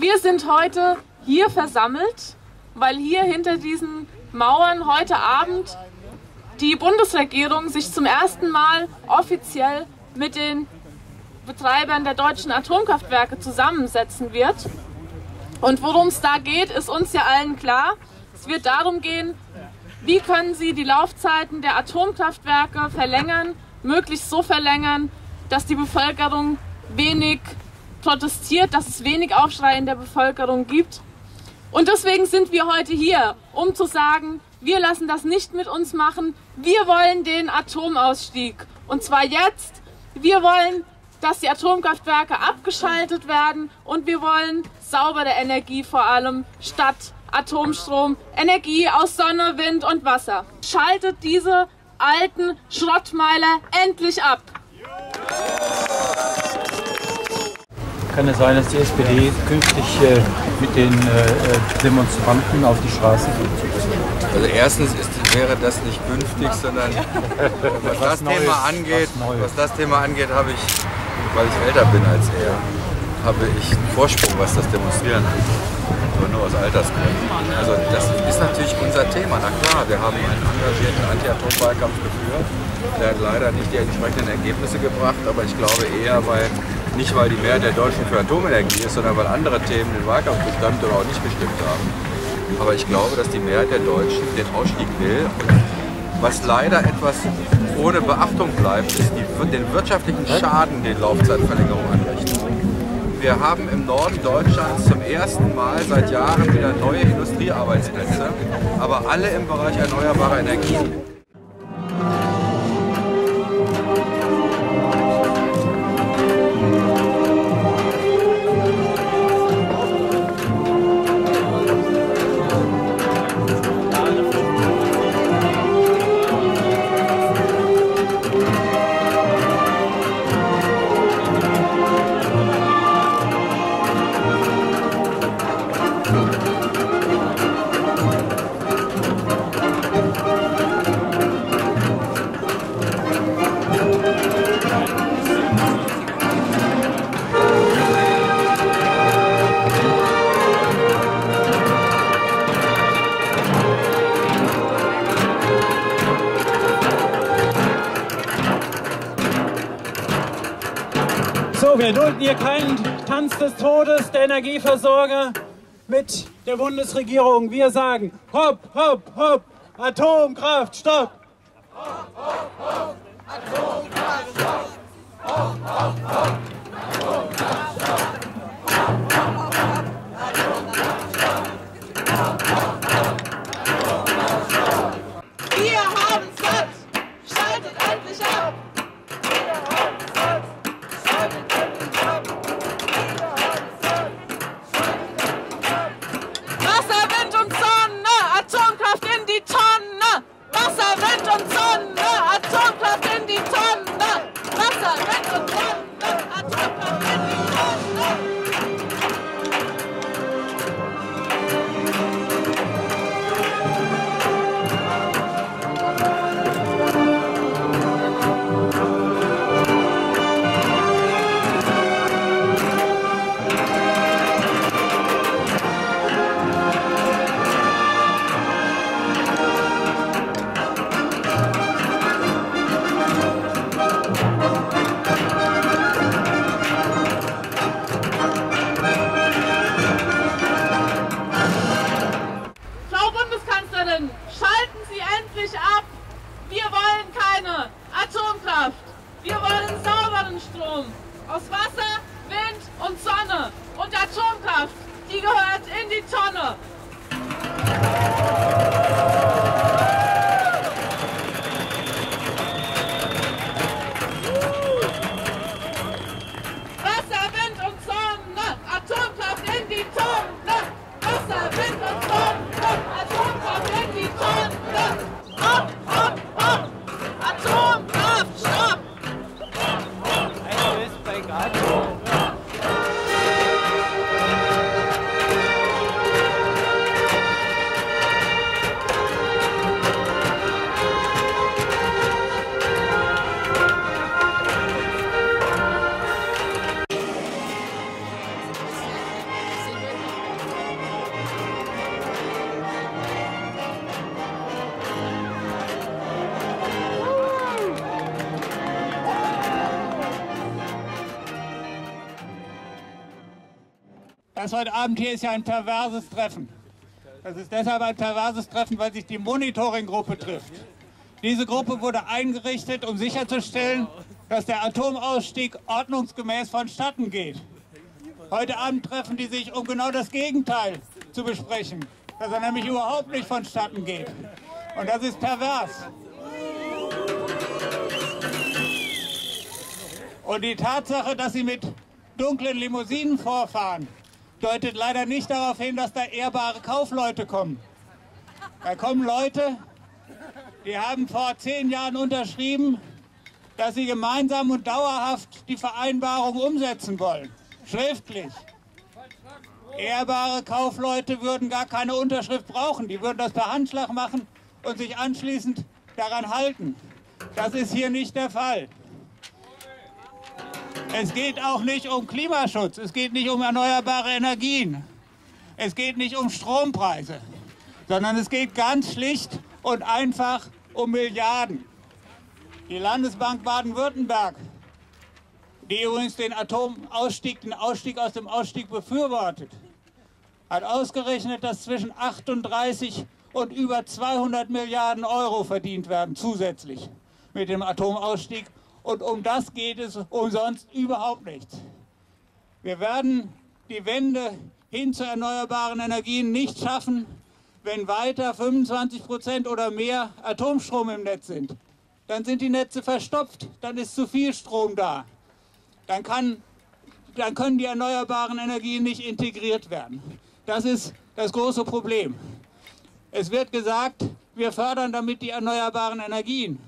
Wir sind heute hier versammelt, weil hier hinter diesen Mauern heute Abend die Bundesregierung sich zum ersten Mal offiziell mit den Betreibern der deutschen Atomkraftwerke zusammensetzen wird. Und worum es da geht, ist uns ja allen klar. Es wird darum gehen, wie können Sie die Laufzeiten der Atomkraftwerke verlängern, möglichst so verlängern, dass die Bevölkerung wenig protestiert, dass es wenig Aufschrei in der Bevölkerung gibt. Und deswegen sind wir heute hier, um zu sagen, wir lassen das nicht mit uns machen. Wir wollen den Atomausstieg. Und zwar jetzt. Wir wollen, dass die Atomkraftwerke abgeschaltet werden und wir wollen saubere Energie vor allem statt Atomstrom, Energie aus Sonne, Wind und Wasser. Schaltet diese alten Schrottmeiler endlich ab. Kann es sein, dass die SPD künftig äh, mit den äh, Demonstranten auf die Straße geht? Also erstens ist, wäre das nicht künftig, sondern was, was das Neues, Thema angeht, was, was das Thema angeht, habe ich, weil ich älter bin als er, habe ich einen Vorsprung, was das Demonstrieren angeht aber nur aus Altersgründen. Also das ist natürlich unser Thema. Na klar, wir haben einen engagierten Anti-Atom-Wahlkampf geführt. Der hat leider nicht die entsprechenden Ergebnisse gebracht, aber ich glaube eher, weil nicht weil die Mehrheit der Deutschen für Atomenergie ist, sondern weil andere Themen den Wahlkampf bestimmt oder auch nicht bestimmt haben. Aber ich glaube, dass die Mehrheit der Deutschen den Ausstieg will. Was leider etwas ohne Beachtung bleibt, ist die, den wirtschaftlichen Schaden, den Laufzeitverlängerung anrichten. Wir haben im Norden Deutschlands zum ersten Mal seit Jahren wieder neue Industriearbeitsplätze, aber alle im Bereich erneuerbarer Energien. Wir dulden hier keinen Tanz des Todes der Energieversorger mit der Bundesregierung. Wir sagen, hopp, hopp, hopp, Atomkraft, stopp! Hopp, hopp, hopp, Atomkraft, stopp! Hopp, hopp, hopp, Atomkraft, stopp! Das heute Abend hier ist ja ein perverses Treffen. Das ist deshalb ein perverses Treffen, weil sich die Monitoring-Gruppe trifft. Diese Gruppe wurde eingerichtet, um sicherzustellen, dass der Atomausstieg ordnungsgemäß vonstatten geht. Heute Abend treffen die sich, um genau das Gegenteil zu besprechen, dass er nämlich überhaupt nicht vonstatten geht. Und das ist pervers. Und die Tatsache, dass sie mit dunklen Limousinen vorfahren, deutet leider nicht darauf hin, dass da ehrbare Kaufleute kommen. Da kommen Leute, die haben vor zehn Jahren unterschrieben, dass sie gemeinsam und dauerhaft die Vereinbarung umsetzen wollen. Schriftlich. Ehrbare Kaufleute würden gar keine Unterschrift brauchen. Die würden das per Handschlag machen und sich anschließend daran halten. Das ist hier nicht der Fall. Es geht auch nicht um Klimaschutz, es geht nicht um erneuerbare Energien, es geht nicht um Strompreise, sondern es geht ganz schlicht und einfach um Milliarden. Die Landesbank Baden-Württemberg, die übrigens den Atomausstieg, den Ausstieg aus dem Ausstieg befürwortet, hat ausgerechnet, dass zwischen 38 und über 200 Milliarden Euro verdient werden zusätzlich mit dem Atomausstieg und um das geht es umsonst überhaupt nicht. Wir werden die Wende hin zu erneuerbaren Energien nicht schaffen, wenn weiter 25 Prozent oder mehr Atomstrom im Netz sind. Dann sind die Netze verstopft, dann ist zu viel Strom da. Dann, kann, dann können die erneuerbaren Energien nicht integriert werden. Das ist das große Problem. Es wird gesagt, wir fördern damit die erneuerbaren Energien.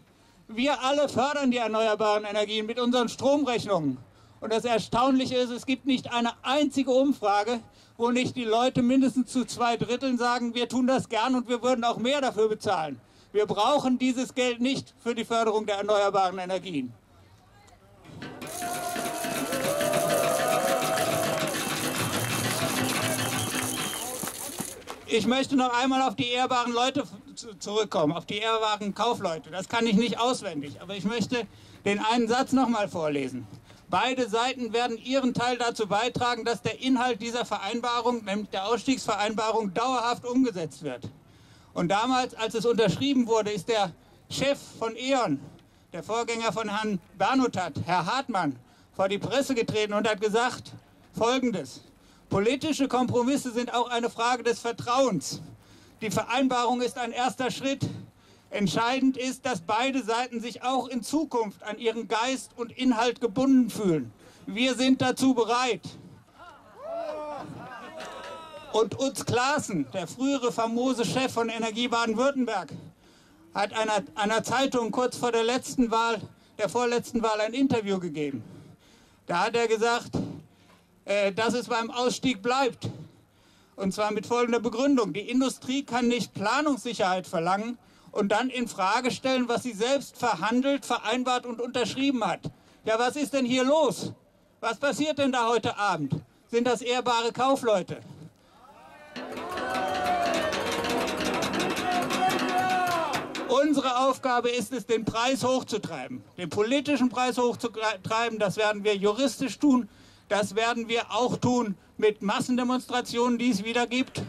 Wir alle fördern die erneuerbaren Energien mit unseren Stromrechnungen. Und das Erstaunliche ist, es gibt nicht eine einzige Umfrage, wo nicht die Leute mindestens zu zwei Dritteln sagen, wir tun das gern und wir würden auch mehr dafür bezahlen. Wir brauchen dieses Geld nicht für die Förderung der erneuerbaren Energien. Ich möchte noch einmal auf die ehrbaren Leute zurückkommen, auf die ehrbaren Kaufleute. Das kann ich nicht auswendig, aber ich möchte den einen Satz nochmal vorlesen. Beide Seiten werden ihren Teil dazu beitragen, dass der Inhalt dieser Vereinbarung, nämlich der Ausstiegsvereinbarung, dauerhaft umgesetzt wird. Und damals, als es unterschrieben wurde, ist der Chef von E.ON, der Vorgänger von Herrn Bernutat, Herr Hartmann, vor die Presse getreten und hat gesagt, Folgendes. Politische Kompromisse sind auch eine Frage des Vertrauens. Die Vereinbarung ist ein erster Schritt. Entscheidend ist, dass beide Seiten sich auch in Zukunft an ihren Geist und Inhalt gebunden fühlen. Wir sind dazu bereit. Und Utz Klaassen, der frühere famose Chef von Energie Baden-Württemberg, hat einer, einer Zeitung kurz vor der letzten Wahl, der vorletzten Wahl ein Interview gegeben. Da hat er gesagt, äh, dass es beim Ausstieg bleibt. Und zwar mit folgender Begründung. Die Industrie kann nicht Planungssicherheit verlangen und dann in Frage stellen, was sie selbst verhandelt, vereinbart und unterschrieben hat. Ja, was ist denn hier los? Was passiert denn da heute Abend? Sind das ehrbare Kaufleute? Unsere Aufgabe ist es, den Preis hochzutreiben, den politischen Preis hochzutreiben. Das werden wir juristisch tun. Das werden wir auch tun mit Massendemonstrationen, die es wieder gibt.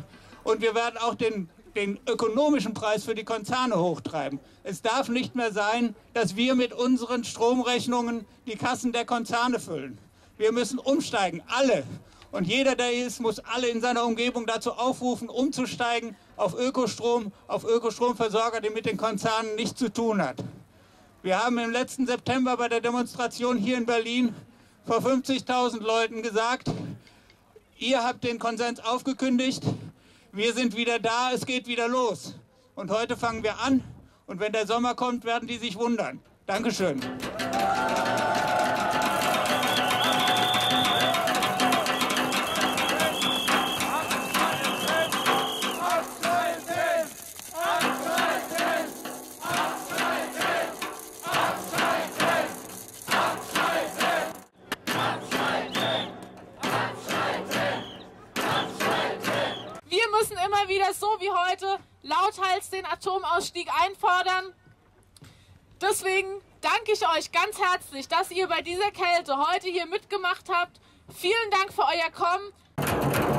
Und wir werden auch den, den ökonomischen Preis für die Konzerne hochtreiben. Es darf nicht mehr sein, dass wir mit unseren Stromrechnungen die Kassen der Konzerne füllen. Wir müssen umsteigen, alle. Und jeder, der ist, muss alle in seiner Umgebung dazu aufrufen, umzusteigen auf Ökostrom, auf Ökostromversorger, die mit den Konzernen nichts zu tun hat. Wir haben im letzten September bei der Demonstration hier in Berlin vor 50.000 Leuten gesagt, ihr habt den Konsens aufgekündigt, wir sind wieder da, es geht wieder los. Und heute fangen wir an und wenn der Sommer kommt, werden die sich wundern. Dankeschön. Immer wieder so wie heute lauthals den Atomausstieg einfordern. Deswegen danke ich euch ganz herzlich, dass ihr bei dieser Kälte heute hier mitgemacht habt. Vielen Dank für euer Kommen.